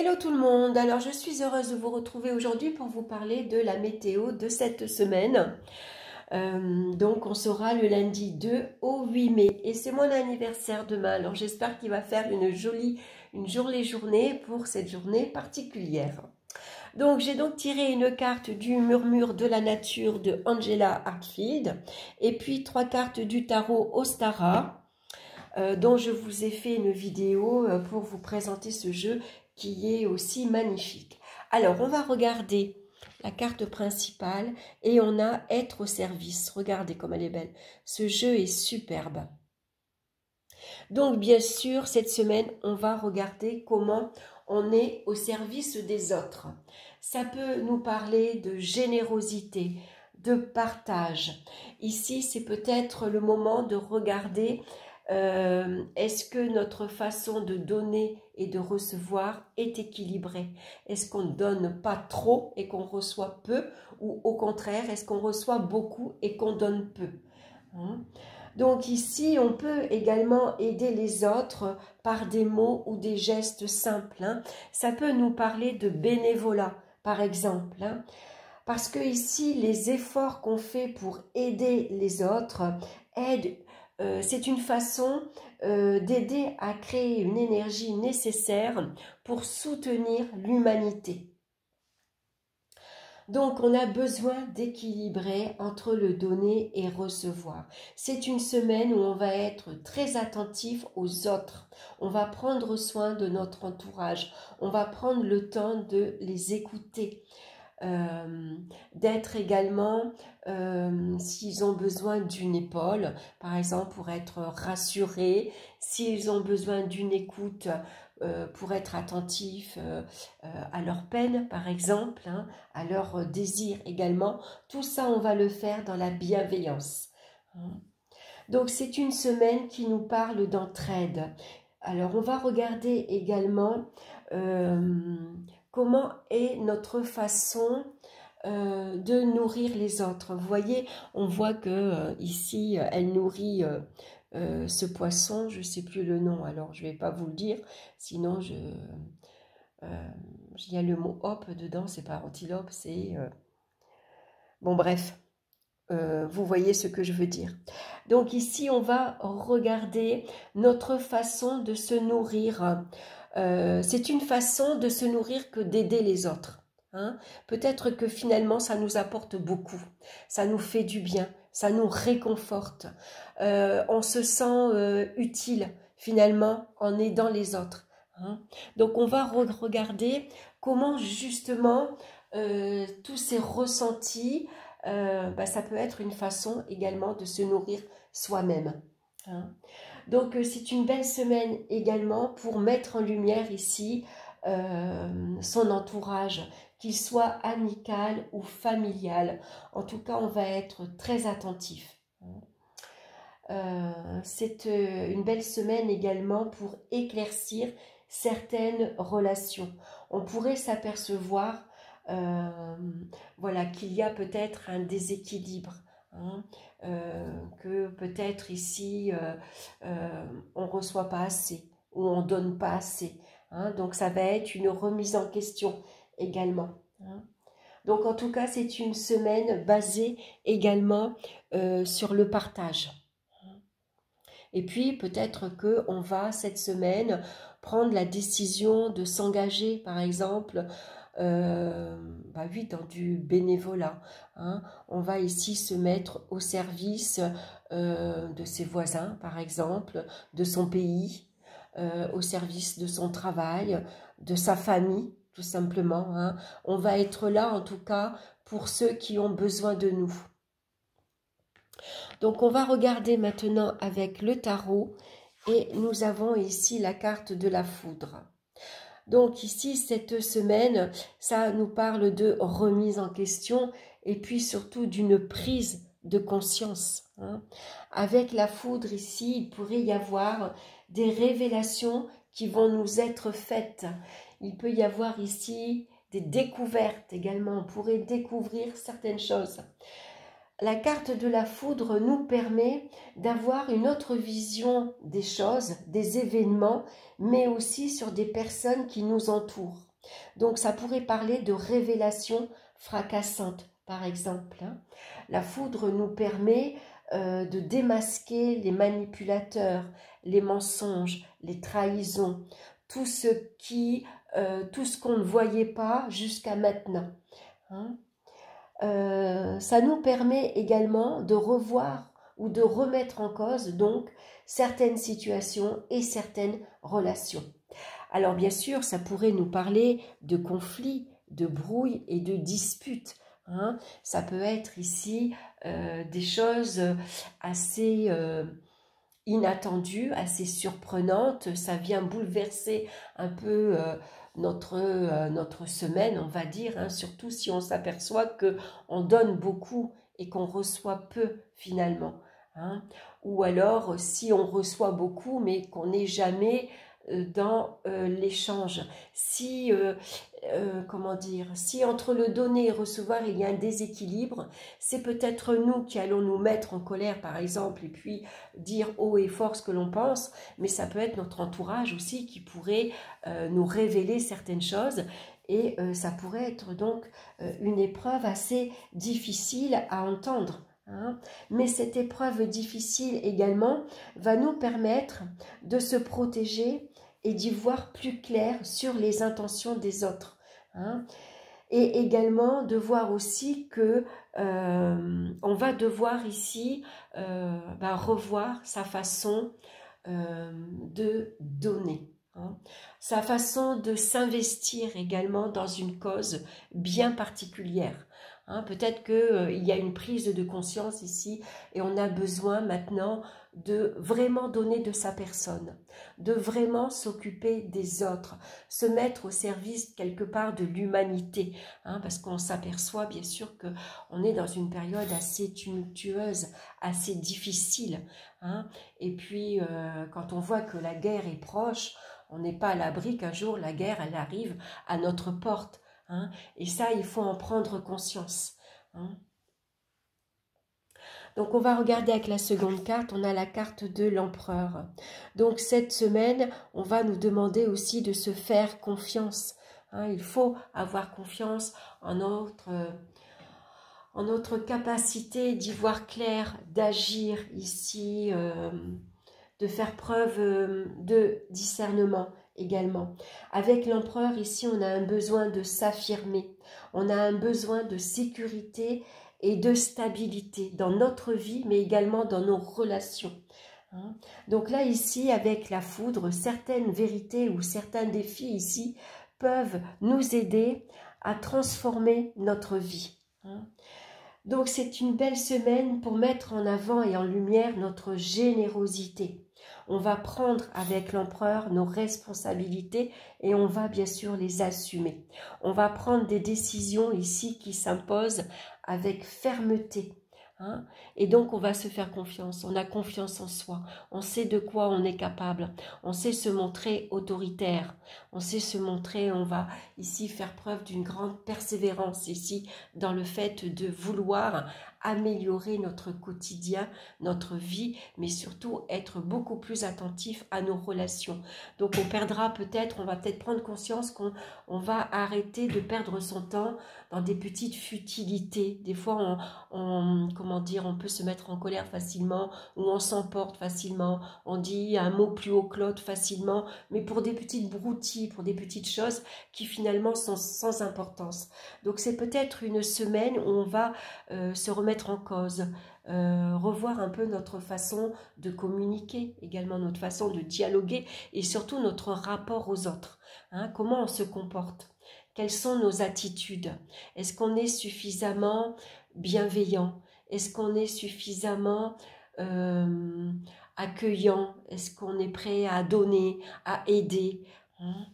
Hello tout le monde, alors je suis heureuse de vous retrouver aujourd'hui pour vous parler de la météo de cette semaine. Euh, donc on sera le lundi 2 au 8 mai et c'est mon anniversaire demain, alors j'espère qu'il va faire une jolie, une jolie journée pour cette journée particulière. Donc j'ai donc tiré une carte du murmure de la nature de Angela Hartfield et puis trois cartes du tarot Ostara. Euh, dont je vous ai fait une vidéo euh, pour vous présenter ce jeu qui est aussi magnifique. Alors, on va regarder la carte principale et on a être au service. Regardez comme elle est belle. Ce jeu est superbe. Donc, bien sûr, cette semaine, on va regarder comment on est au service des autres. Ça peut nous parler de générosité, de partage. Ici, c'est peut-être le moment de regarder euh, est-ce que notre façon de donner et de recevoir est équilibrée? Est-ce qu'on ne donne pas trop et qu'on reçoit peu? Ou au contraire, est-ce qu'on reçoit beaucoup et qu'on donne peu? Hein? donc ici, on peut également aider les autres par des mots ou des gestes simples. Hein. Ça peut nous parler de bénévolat, par exemple. Hein. Parce que ici, les efforts qu'on fait pour aider les autres aident euh, c'est une façon euh, d'aider à créer une énergie nécessaire pour soutenir l'humanité. Donc, on a besoin d'équilibrer entre le donner et recevoir. C'est une semaine où on va être très attentif aux autres. On va prendre soin de notre entourage. On va prendre le temps de les écouter. Euh, d'être également, euh, s'ils ont besoin d'une épaule, par exemple, pour être rassurés, s'ils ont besoin d'une écoute, euh, pour être attentifs à leur peine, par exemple, hein, à leur désir également. Tout ça, on va le faire dans la bienveillance. Hein. Donc, c'est une semaine qui nous parle d'entraide. Alors, on va regarder également comment est notre façon euh, de nourrir les autres. Vous voyez, on voit que euh, ici, elle nourrit euh, ce poisson, je ne sais plus le nom, alors je ne vais pas vous le dire, sinon je... Il y a le mot hop dedans, c'est pas antilope, c'est... Bon bref, vous voyez ce que je veux dire. Donc ici, on va regarder notre façon de se nourrir euh, c'est une façon de se nourrir que d'aider les autres. Hein. Peut-être que finalement ça nous apporte beaucoup, ça nous fait du bien, ça nous réconforte, euh, on se sent euh, utile finalement en aidant les autres. Hein. Donc on va regarder comment justement tous ces ressentis, bah, ça peut être une façon également de se nourrir soi-même. Hein. Donc euh, c'est une belle semaine également pour mettre en lumière ici euh, son entourage, qu'il soit amical ou familial. En tout cas, on va être très attentif. Euh, c'est une belle semaine également pour éclaircir certaines relations. On pourrait s'apercevoir voilà, qu'il y a peut-être un déséquilibre Hein, euh, que peut-être ici euh, euh, on ne reçoit pas assez ou on donne pas assez. Hein. donc ça va être une remise en question également. Hein. Donc en tout cas c'est une semaine basée également sur le partage. Et puis peut-être que on va cette semaine prendre la décision de s'engager par exemple euh, bah oui, dans du bénévolat. Hein. On va ici se mettre au service euh, de ses voisins, par exemple, de son pays, euh, au service de son travail, de sa famille, simplement. Hein. On va être là, en tout cas, pour ceux qui ont besoin de nous. Donc, on va regarder maintenant avec le tarot et nous avons ici la carte de la foudre. Donc ici, cette semaine, ça nous parle de remise en question et puis surtout d'une prise de conscience. Hein. Avec la foudre ici, il pourrait y avoir des révélations qui vont nous être faites. Il peut y avoir ici des découvertes également. On pourrait découvrir certaines choses la carte de la foudre nous permet d'avoir une autre vision des choses, des événements, mais aussi sur des personnes qui nous entourent. Donc ça pourrait parler de révélation fracassante, par exemple. Hein. La foudre nous permet euh, de démasquer les manipulateurs, les mensonges, les trahisons, tout ce qui, euh, tout ce qu'on ne voyait pas jusqu'à maintenant. Hein. Euh, ça nous permet également de revoir ou de remettre en cause donc certaines situations et certaines relations. Alors bien sûr, ça pourrait nous parler de conflits, de brouilles et de disputes. Hein. Ça peut être ici euh, des choses assez inattendues, assez surprenantes. Ça vient bouleverser un peu notre, notre semaine, on va dire, hein. surtout si on s'aperçoit que on donne beaucoup et qu'on reçoit peu finalement. Hein. Ou alors si on reçoit beaucoup mais qu'on n'est jamais euh, dans euh, l'échange. Si, euh, comment dire, si entre le donner et recevoir il y a un déséquilibre, c'est peut-être nous qui allons nous mettre en colère par exemple et puis dire haut et fort ce que l'on pense, mais ça peut être notre entourage aussi qui pourrait nous révéler certaines choses et ça pourrait être donc une épreuve assez difficile à entendre. Hein. Mais cette épreuve difficile également va nous permettre de se protéger et d'y voir plus clair sur les intentions des autres. Hein. Et également de voir aussi que euh, on va devoir ici euh, bah, revoir sa façon euh, de donner. Hein. sa façon de s'investir également dans une cause bien particulière. Hein. Peut-être qu'il y a une prise de conscience ici et on a besoin maintenant de vraiment donner de sa personne, de vraiment s'occuper des autres, se mettre au service quelque part de l'humanité, hein, parce qu'on s'aperçoit bien sûr que on est dans une période assez tumultueuse, assez difficile, hein, et puis euh, quand on voit que la guerre est proche, on n'est pas à l'abri qu'un jour la guerre elle arrive à notre porte, hein, et ça il faut en prendre conscience. Donc on va regarder avec la seconde carte, on a la carte de l'empereur. Donc cette semaine, on va nous demander aussi de se faire confiance. Hein. il faut avoir confiance en notre, en notre capacité d'y voir clair, d'agir ici, euh, de faire preuve euh, de discernement également. Avec l'empereur, ici, on a un besoin de s'affirmer, on a un besoin de sécurité et de stabilité dans notre vie, mais également dans nos relations. Hein. Donc là, ici, avec la foudre, certaines vérités ou certains défis ici peuvent nous aider à transformer notre vie. Hein. Donc c'est une belle semaine pour mettre en avant et en lumière notre générosité. On va prendre avec l'empereur nos responsabilités et on va bien sûr les assumer. On va prendre des décisions ici qui s'imposent avec fermeté. Hein. et donc, on va se faire confiance. On a confiance en soi. On sait de quoi on est capable. On sait se montrer autoritaire. On sait se montrer, on va ici faire preuve d'une grande persévérance ici dans le fait de vouloir améliorer notre quotidien, notre vie, mais surtout être beaucoup plus attentif à nos relations. Donc on perdra peut-être, on va peut-être prendre conscience qu'on on va arrêter de perdre son temps dans des petites futilités. Des fois, on, comment dire, on peut se mettre en colère facilement ou on s'emporte facilement. On dit un mot plus haut que l'autre facilement, mais pour des petites broutilles, pour des petites choses qui finalement sont sans importance. Donc c'est peut-être une semaine où on va euh, se remettre en cause, euh, revoir un peu notre façon de communiquer, également notre façon de dialoguer et surtout notre rapport aux autres. Hein, comment on se comporte Quelles sont nos attitudes Est-ce qu'on est suffisamment bienveillant Est-ce qu'on est suffisamment euh, accueillant Est-ce qu'on est prêt à donner, à aider hein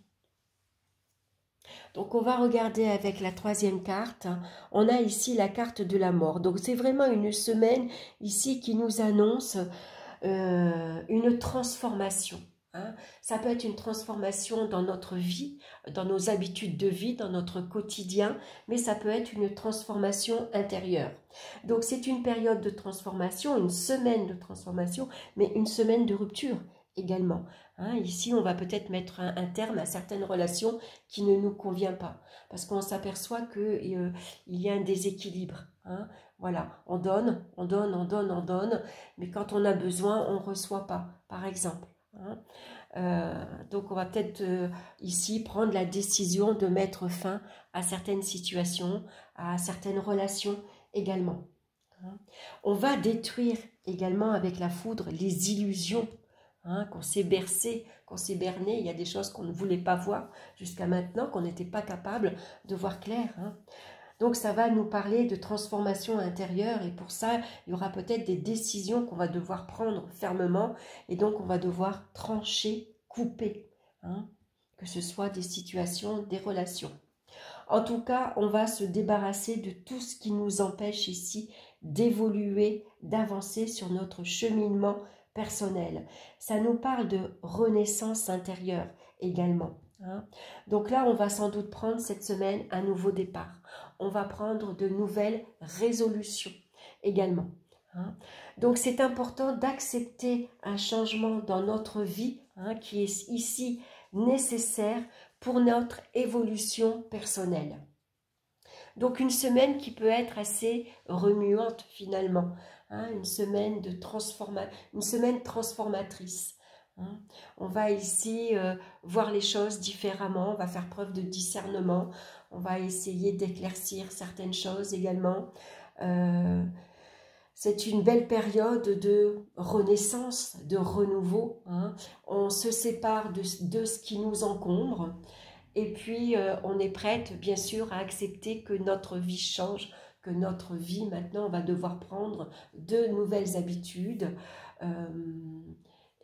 donc on va regarder avec la troisième carte. On a ici la carte de la mort. Donc c'est vraiment une semaine ici qui nous annonce euh, une transformation. Hein. Ça peut être une transformation dans notre vie, dans nos habitudes de vie, dans notre quotidien, mais ça peut être une transformation intérieure. Donc c'est une période de transformation, une semaine de transformation, mais une semaine de rupture également. Hein. ici, on va peut-être mettre un, terme à certaines relations qui ne nous conviennent pas, parce qu'on s'aperçoit qu'il euh, y a un déséquilibre. Hein. voilà, on donne, on donne, on donne, on donne, mais quand on a besoin, on reçoit pas, par exemple. Hein. Euh, donc on va peut-être euh, ici prendre la décision de mettre fin à certaines situations, à certaines relations également. On va détruire également avec la foudre les illusions Hein, qu'on s'est bercé, qu'on s'est berné. Il y a des choses qu'on ne voulait pas voir jusqu'à maintenant, qu'on n'était pas capable de voir clair. Hein. Donc ça va nous parler de transformation intérieure et pour ça, il y aura peut-être des décisions qu'on va devoir prendre fermement et donc on va devoir trancher, couper, hein, que ce soit des situations, des relations. En tout cas, on va se débarrasser de tout ce qui nous empêche ici d'évoluer, d'avancer sur notre cheminement personnel. Ça nous parle de renaissance intérieure également. Hein. Donc là, on va sans doute prendre cette semaine un nouveau départ. On va prendre de nouvelles résolutions également. Hein. Donc c'est important d'accepter un changement dans notre vie hein, qui est ici nécessaire pour notre évolution personnelle. Donc une semaine qui peut être assez remuante finalement. Hein, une, semaine de transforma une semaine transformatrice. Hein. On va ici euh, voir les choses différemment, on va faire preuve de discernement, on va essayer d'éclaircir certaines choses également. Euh, c'est une belle période de renaissance, de renouveau. Hein. On se sépare de, de, ce qui nous encombre et puis euh, on est prête, bien sûr, à accepter que notre vie change, que notre vie, maintenant, va devoir prendre de nouvelles habitudes. Euh,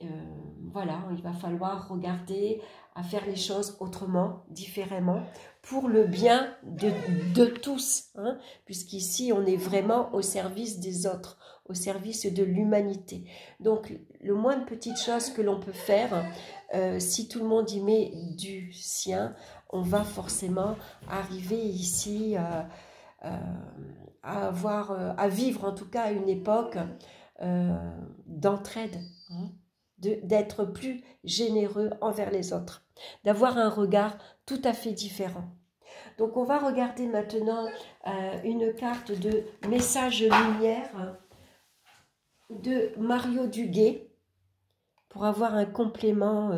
euh, voilà, il va falloir regarder à faire les choses autrement, différemment, pour le bien de, tous, hein, puisqu'ici, on est vraiment au service des autres, au service de l'humanité. Donc, le moins de petites choses que l'on peut faire, euh, si tout le monde y met du sien, on va forcément arriver ici euh, à, avoir, euh, à vivre en tout cas une époque euh, d'entraide, hein, d'être plus généreux envers les autres, d'avoir un regard tout à fait différent. Donc on va regarder maintenant une carte de message lumière de Mario Duguay pour avoir un complément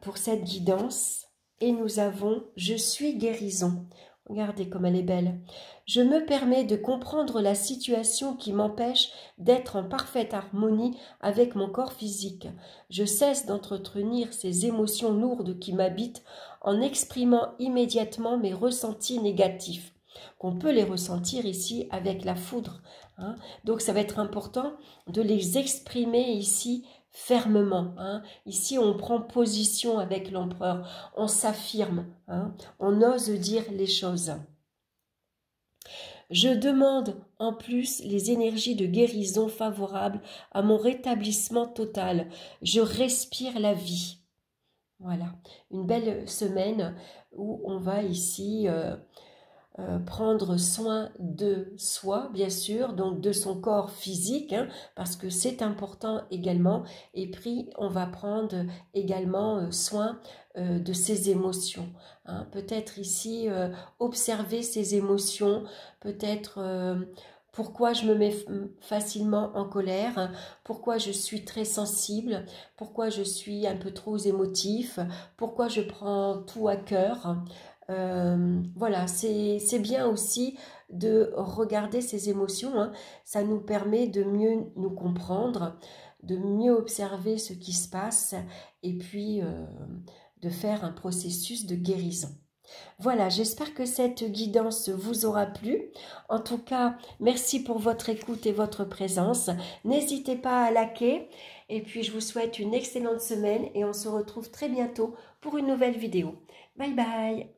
pour cette guidance. Et nous avons Je suis guérison. Regardez comme elle est belle. Je me permets de comprendre la situation qui m'empêche d'être en parfaite harmonie avec mon corps physique. Je cesse d'entretenir ces émotions lourdes qui m'habitent en exprimant immédiatement mes ressentis négatifs qu'on peut les ressentir ici avec la foudre. Hein. Donc ça va être important de les exprimer ici fermement. Hein. Ici, on prend position avec l'empereur, on s'affirme, hein. on ose dire les choses. Je demande en plus les énergies de guérison favorables à mon rétablissement total. Je respire la vie. Voilà, une belle semaine où on va ici euh, euh, prendre soin de soi, bien sûr, donc de son corps physique, hein, parce que c'est important également. Et puis, on va prendre également euh, soin euh, de ses émotions. Hein. Peut-être ici, observer ses émotions, peut-être pourquoi je me mets facilement en colère, hein. pourquoi je suis très sensible, pourquoi je suis un peu trop émotif, pourquoi je prends tout à cœur. Euh, voilà, c'est bien aussi de regarder ces émotions. Hein. Ça nous permet de mieux nous comprendre, de mieux observer ce qui se passe et puis euh, de faire un processus de guérison. Voilà, j'espère que cette guidance vous aura plu. En tout cas, merci pour votre écoute et votre présence. N'hésitez pas à liker. Et puis, je vous souhaite une excellente semaine et on se retrouve très bientôt pour une nouvelle vidéo. Bye bye